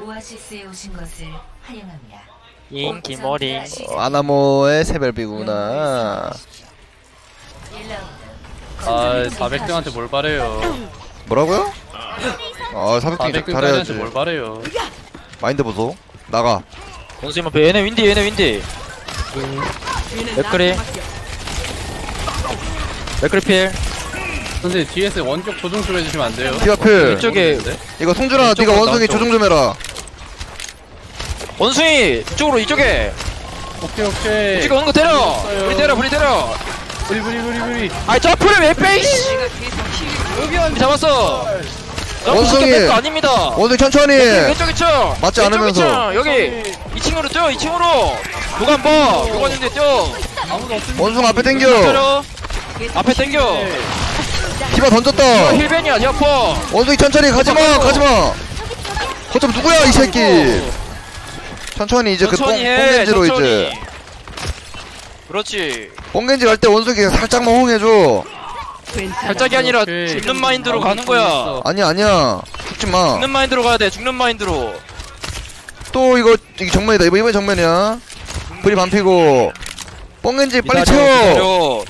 오아시스에 오신 것을 환영합니다. 인기머리 어, 아나모의 새별비구나. 1라운드. 아 400등한테 뭘 바래요 뭐라고요? 아 400등 400등까지한테 잘해야지. 뭘 바래요 마인드 보소. 나가. 원숭이 앞에 얘네 윈디 얘네 윈디 맥크리 맥크리 필 근데 뒤에서 원격 조정 좀 해주시면 안 돼요? 피아필. 이쪽에 이거 송준아 이쪽으로 네가 원숭이 나왔죠. 조정 좀 해라. 원숭이 이쪽으로 이쪽에 오케이 오케이 이쪽에 오는 거 때려 우리 때려 우리 때려 브리 브리 브리 브리 아이 점프를 왜 빼? 이씨 여기 잡았어 원숭이. 거 아닙니다 원숭이 천천히. 왼쪽 2층 맞지 왼쪽 않으면서. 2층. 여기 2층으로 뛰어 2층으로 누가 한번 누가 있는데 뛰어 아무도 원숭 앞에 당겨. 때려 앞에 당겨 디바 던졌다. 힐벤이야 디아퍼 원숭이 천천히 가지마 가지마. 거점 누구야 이 새끼. 천천히 이제 그 뽕, 천천히 해 뽕겐지로 천천히 이제 그렇지 뽕겐지 갈 때 원숭이 살짝만 호응해줘. 살짝이 아니라 오케이. 죽는 마인드로 가는 거야 아니야 아니야 죽지 마. 죽는 마인드로 가야 돼 죽는 마인드로 또 이거 이게 정면이다 이번 이번 정면이야. 불이 반피고 뽕겐지 빨리 기다려, 채워. 기다려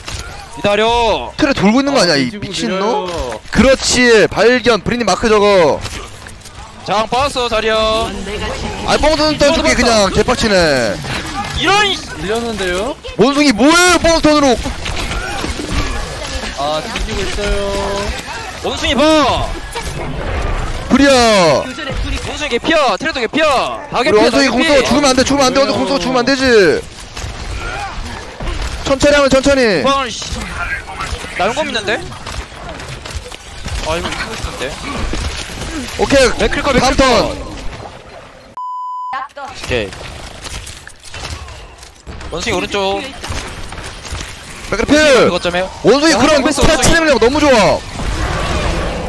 기다려 틀에 돌고 있는 거 아니야 이 뒤지고 미친놈? 그렇지 발견 브리니 마크 저거. 장 빠졌어 자리야 아 뽕선 떠주기 그냥 개빡치네. 이런 이- 밀렸는데요? 원숭이 뭐예요 뽕선으로? 아 뒤지고 있어요 원숭이 봐 불이야. 원숭이 개피야 트레도 개피야 다 우리 개피야 원숭이 공쏘 죽으면 안 돼, 죽으면 안 돼, 원숭이 공쏘 죽으면 안 되지. 천천히 하면 천천히. 빵 씨. 나 용검 있는데? 아 이거 이거 있는데 오케이. 맥클 거 다음 맥클 턴. 거 오케이 원숭이 오른쪽 백크필. 그거점에 원숭이 야, 그런 한번 뺐어, 스타치 원숭이. 능력 너무 좋아.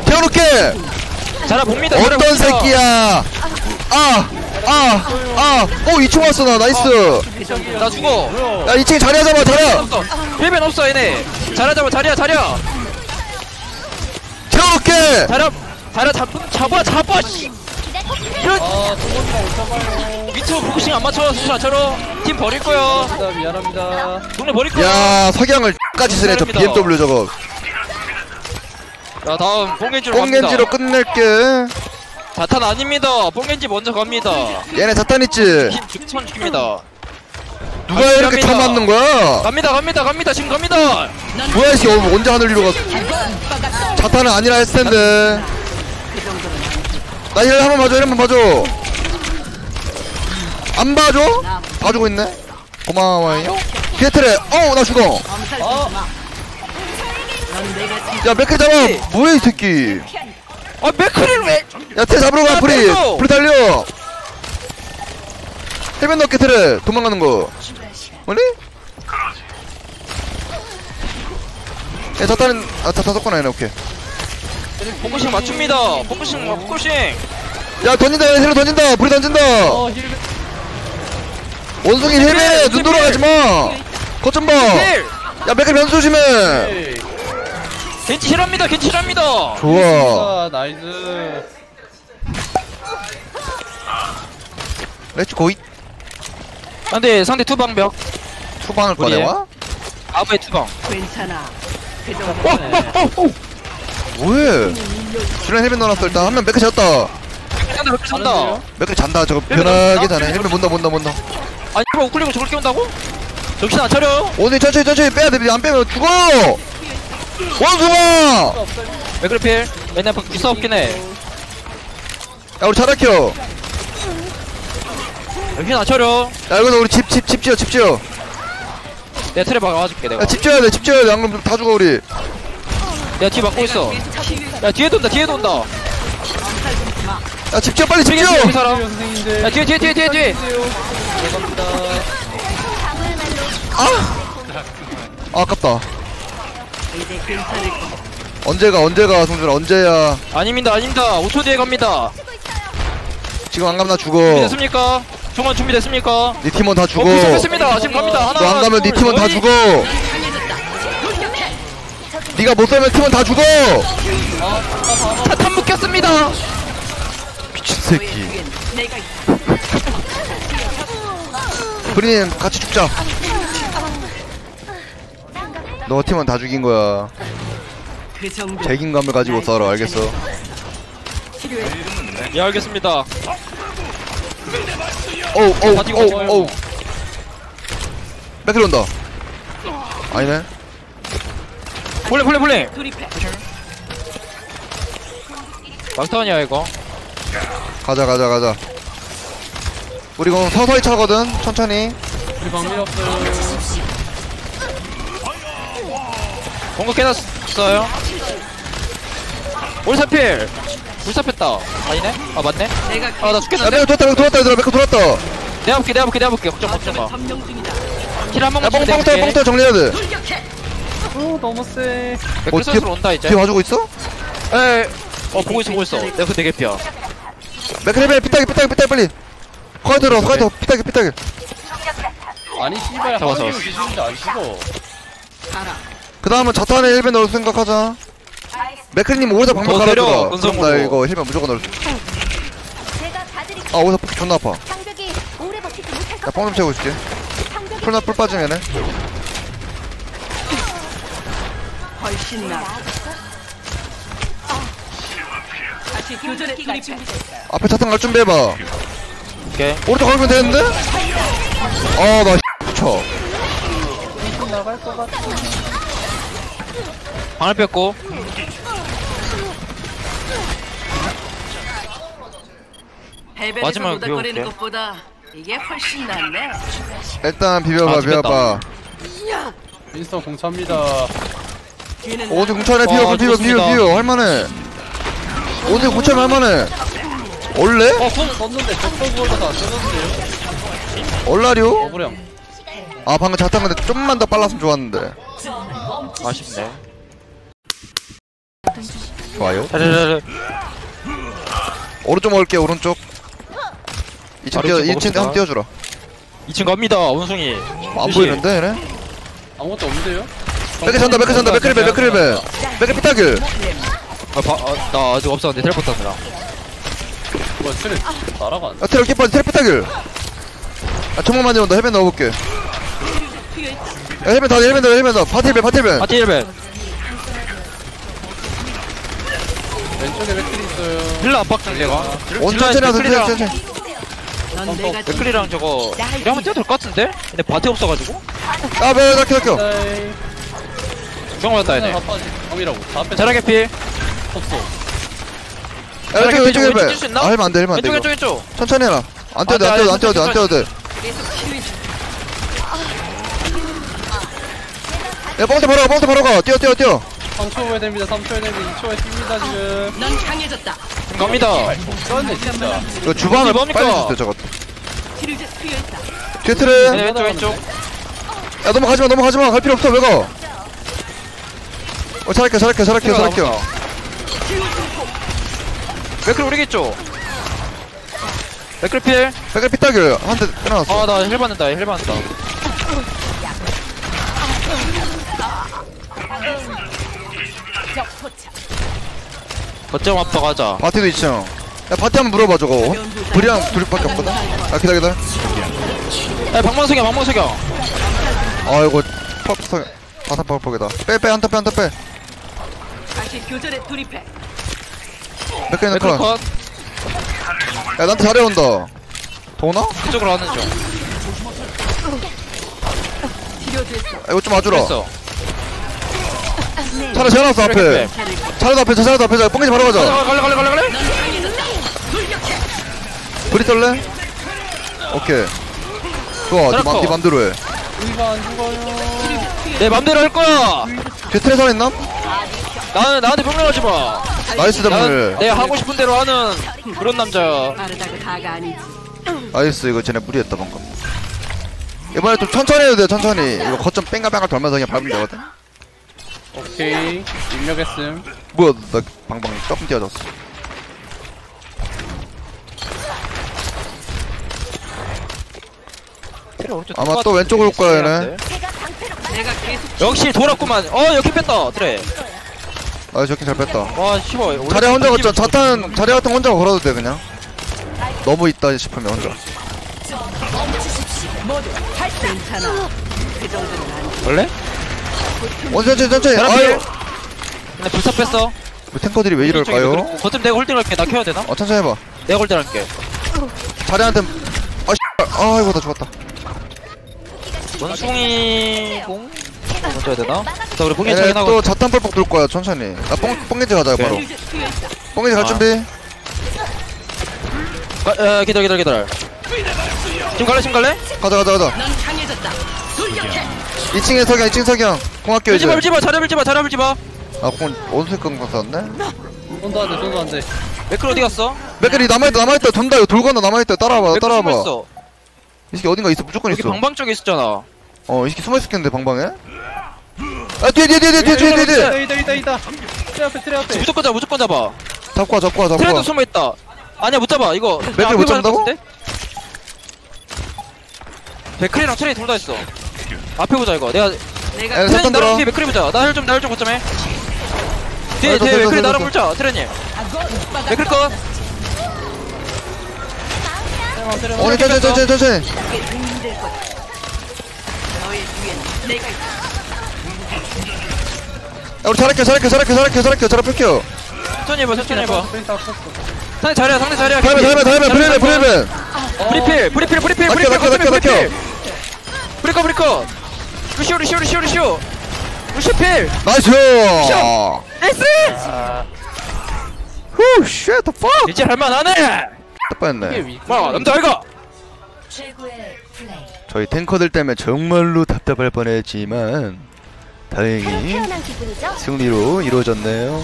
태워놓게. 자라 봅니다 자라 어떤 봅니다. 새끼야. 아, 아, 아. 어, 2층 왔어 나 나이스. 나 죽어 야 2층 자리야 잡아 자리야. 없어 없어 얘네 자라 잡아 자리야 자리야 태워놓게. 자라 자라 잡 잡아 잡아 씨 이런 아 잡아요 미투 포커싱 안 맞춰 수사처럼 팀 버릴 거야 진짜 미안합니다 동네 버릴 거야 야 석양을 까지 쓰네 저. BMW 저거. 자 다음 뽕겐지로 끝낼게. 자탄 아닙니다. 뽕겐지 먼저 갑니다. 얘네 자탄 있지. 힘 죽천 죽입니다. 누가 이렇게 차 갑니다. 맞는 거야? 갑니다 갑니다 갑니다. 지금 갑니다. 뭐야 씨. 어, 언제 하늘 위로 갔어? 자탄은 아니라 했을 텐데. 나힐 한번 봐줘 힐 한번 봐줘. 안 봐줘? 봐주고 있네? 고마워요 피에트레. 어우 나 죽어. 야 맥크 잡아. 뭐야 이 새끼 아 맥크리를 왜? 야테 잡으러 가 아, 프리. 뺐어. 프리 달려. 헬멧 넣게 트레. 도망가는 거. 뭐니? 야 자탄은 아 섞어놔 얘네 오케이. 포커싱 맞춥니다. 포커싱 포커싱. 야 던진다 야 힐러 던진다. 불이 던진다. 어 힐. 원숭이 힐에 눈 돌아가지마. 거점 봐야 힐 맥클 변수 조심해. 오케이. 겐지 겐지 힐합니다. 좋아. 아 나이스. 렛츠 고이. 상대 상대 투방벽. 투방을 우리의 꺼내와? 아부의 투방. 괜찮아. 그 정도. 어, 뭐해? 주len 헬멧 넣어놨어. 일단 한 명 맥클 잤다. 상대 맥크 찬다. 맥클 잔다. 저거 헬멧 변하게 넣었나? 자네 헬멧 문다 문다 문다 아니 이거 우클릭을 저걸 깨운다고? 정신 안 차려? 원숭이 천천히 천천히 빼야 돼. 안 빼면 죽어 원숭아! 맥크리필? 맨날 기사 없긴 해. 야 우리 차라 켜 정신 안 차려. 야 이거 우리 집 집 집 지어 집 지어. 내가 트랩 막아줄게 내가. 야집 지어야 돼집 지어야 돼 안 그러면 다 죽어 우리. 내가 뒤에 막고 있어. 야 뒤에 돈다 뒤에 돈다. 야 집 지어 빨리 집 지어! 여기 사람. 야 뒤에 뒤에 뒤에 뒤에 뒤에. 감사합니다 아 아깝다 이제 괜찮을 거. 언제가 언제가 송준아 언제야 아닙니다 아닙니다 5초 뒤에 갑니다 지금 안 가면 나 죽어 준비됐습니까? 총알 준비됐습니까? 네 팀원 다 죽어 어, 부탁했습니다. 지금 갑니다. 하나, 너안 가면 네 둘, 팀원 다 셋. 죽어 네가 못 살면 팀은 다 죽어 차탄 묶였습니다 미친 새끼 내가 브리님 같이 죽자 너 팀은 다 죽인 거야. 그 책임감을 가지고 싸워 알겠어. 예 알겠습니다. 오우 오우 오우. 오우. 맥클 온다. 아니네. 폴링 폴링 폴링 돌입해. 막타원이야 이거? 가자 가자 가자. 우리 이거 서서히 차거든 천천히. 우리 방밀 없어 공격 해놨어요 올사필 올사폈다 아니네? 아 맞네? 내가 아나야 죽겠는데? 맥클 돌았다 맥클 돌았다 얘들아 맥클 돌았다 내가 볼게 내가 볼게 내가 볼게 걱정 걱정 중이다. 마킬한 번만 뻥뻥 내가 뻥뻥 정리해야 돼. 오 너무 세. 어, 선수로 온다 이제 뒤에 봐주고 있어? 에이 어 보고 있어 보고 있어 내가 그 되게 피야 맥클 헤벨 피타기 피타기 피타기 빨리 거기 들어 거기 들어 피타기 피타기 아니 씨발 잡았어. 뒤지는데 안 죽어. 그 다음은 자탄에 힐벤 넣을 생각하자. 방법 더 때려, 갈아주라 그럼. 나 이거 힐벤 무조건 넣을 제가 봐드릴게요. 아 오리사 폭 존나 아파. 장벽이 오래 버티지 못할 것 야뽕좀 채고 있을게. 장벽이 풀나 풀 빠지면은. 훨씬 나. 다시 교전에 돌입해. 앞에 자탄 갈 준비해봐. 오케이. 오른쪽 걸면 되는데? 아나 붙여 방을 뺐고 비워볼게. 것보다 이게 훨씬 낫네. 일단 비벼봐 아. 비벼봐 인스턴 공차입니다. 뒤는 어디 궁천에 비벼 와, 비벼 비벼 좋습니다. 비벼 할만해 어디 궁천 할만해 원래? 어 손 썼는데 적도 구워져서 안 써졌는데요. 얼라리오? 억울형. 아 방금 자탄 근데 좀만 더 빨랐으면 좋았는데 아쉽네. 좋아요. 자자자자. 오른쪽 먹을게 오른쪽. 2층 바로 뛰어 이쪽 2층 먹읍시다. 한번 뛰어주라 2층 갑니다 원숭이. 안 조심. 보이는데 얘네? 아무것도 없는데요? 맥크 잔다 맥크 잔다 맥크 피타길. 아, 바, 아, 나 아직 없었는데 텔포트 하느라 뭐야 트레 날아간. 야 트랩 끼빠지 트랩 피타길. 아 천만 많이 온다. 헬멧 넣어볼게 야 헬멧 다 헬멧 다 헬멧 다 파티벨 파티벨 파티 1배 왼쪽에 맥클이 있어요. 딜러 압박 중대가 온 천천히 하세요 천천히 천천히 넌 내가 맥클리랑 저거 우리 한번 뛰어도 될것 같은데? 근데 바티 없어가지고 아 매워 낙혀 낙혀 나이. 중앙 맞다 다 얘네 빠지. 다 자라게 필 없어. 야 왼쪽 왼쪽 왼쪽 헬멧 뛸수 있나? 아 헬멧 안 돼 헬멧 안 돼 왼쪽 이거 왼쪽 왼쪽 천천히 해라 안 뛰어도 돼, 안 돼, 안 돼, 안돼 계속 치유해. 야 뻥터 바로 가 뻥터 바로 가 뛰어 뛰어 뛰어 3초 후에 됩니다. 3초 후에 됩니다. 2초 후에 씁니다 지금. 넌 강해졌다. 갑니다 쏘네 진짜. 이거 주방을 이게 뭡니까? 빨리 주세요 저거 치료제 필요했다. 뒤에 트레 얘네 왼쪽 왼쪽 야 넘어가지 마 넘어가지 마 갈 필요 없어 왜 가 어 잘할게 잘할게 잘할게 잘할게 맥클 우리겠죠? 맥클 필 백을 피타길 한대 빼놨어 아나 힐 받는다 힐 받는다 거점 압박 가자. 바티도 2층 야 바티 한번 물어봐 저거. 불이랑 둘밖에 없거든? 아 기다 기다 야 방망석이야 방망석이야 아이고 퍽퍽 바탄 퍽퍽이다. 빼빼 한타 빼 한타 빼. 다시 교전에 돌입해. 맥클 맥클 넣고 컷? 야 나한테 잘해온다. 도나? 그쪽으로 하는 중. 야, 이거 좀 와주라. 됐어 차례 재워놨어 앞에. 그래, 차례도 앞에 차례도 앞에. 뽕이지 바로 가자. 갈래 갈래 갈래 갈래 브리 떨래? 오케이. 좋아 네, 맘, 네 맘대로 해 우리가 안 죽어요. 내 맘대로 할 거야. 뒤에 트레 살아있나? 나는 나한테 명령하지 마. nice 잡물 내가 하고 싶은 대로 하는 그런 남자야. nice 이거 쟤네 무리했다 방금. 이번에 좀 천천히 해도 돼 천천히. 이거 거점 뺑가뺑가 돌면서 그냥 밟으면 되거든 오케이. 입력했음. 뭐야 나 방방 조금 뛰어졌어. 아마 또 왼쪽으로 올 거야 얘네. 역시 돌았구만. 어 여기 뺐다 그래 아 저기 잘 뺐다. 와 씨발 자리 혼자 걷자. 자탄 자리 같은 거 혼자 걸어도 돼 그냥. 너무 있다 싶으면 혼자. 그. 원래? 원 천천히 천천히 계란 아유 필. 근데 불사 뺐어 왜 탱커들이 왜 이럴까요? 거점 내가 홀딩 할게 나 켜야 되나? 어 천천히 해봐 내가 홀딩 할게 자리한테 아 씨발 아이고 나 죽었다 원숭이 공? 먼저 해야 되나? 자 우리 봉이 얘네 또 자탄 펄뻑 돌 거야 천천히 나 뽕, 뽕게지 가자 바로 투여했다. 뽕게지 갈 아. 준비 가, 에, 기다려 기다려 기다려 지금 갈래 지금 갈래? 가자 가자 가자 넌 강해졌다. 돌격해. 2층에 석양 2층 석양 공학교 이제 밀지마 밀지마 자리 밀지마 자리 밀지마. 아공 원색 건강 썼네 손도 안돼 손도 안돼. 맥클 어디 갔어? 맥클이 남아있다 남아있다. 돈다 이거 돌거나 남아있다. 따라와봐 따라와봐. 숨어있어. 이 새끼 어딘가 있어. 무조건 여기 있어. 방방 쪽에 있었잖아. 어, 이 새끼 숨어 있었겠는데 방방에? 아 뒤에 뒤에 뒤에 뒤에 뒤에 뒤에 뒤에 있다 있다 있다 있다. 트레 앞에 트레 앞에. 무조건 잡아 무조건 잡아. 잡고 와 잡고 와 잡고 트레도 와 숨어있다. 아니야 못 잡아. 이거 맥클 못 잡는다고? 맥클이랑 트레이 둘 다 있어 앞에 보자 이거. 내가 내가 에 들어. 나랑 뒤에 맥클이 보자. 나헬좀나헬좀 거점해. 뒤에 아, 더, 뒤에 더, 나랑 더. 물자 트레님 천천히 천천히 천천히. 힘들 거다. 너의 뒤엔 내가 있다. 야 우리 잘할게 잘할게 잘할게 잘할게 잘할게. 잘할 뺄게요. 천천히 해봐 천천히 해봐. 컸어 상대 자리야 상대 자리야 다이벤 다이벤 다이벤 브레벤 브레벤 브리필 브리필 브리필 브리필 브리필 브리커 브리커 루시오 루시오 루시오 루시오 루시오 필 nice nice 후 shit, the fuck 이제 할만하네 딱위와 남자 이거 최고의 플레이. 저희 탱커들 때문에 정말로 답답할 뻔했지만 새로 다행히 태어난 기분이죠? 승리로 이루어졌네요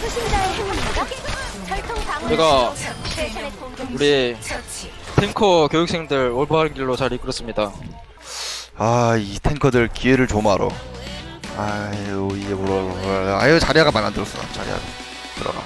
수신자의 행운입니다. 철통 방울. 제가. 우리. 탱커 교육생들 올바른 길로 잘 이끌었습니다 아 이 탱커들 기회를 조마로 아유 이게 뭐라 아유 자리아가 말안 들었어. 자리아 들어가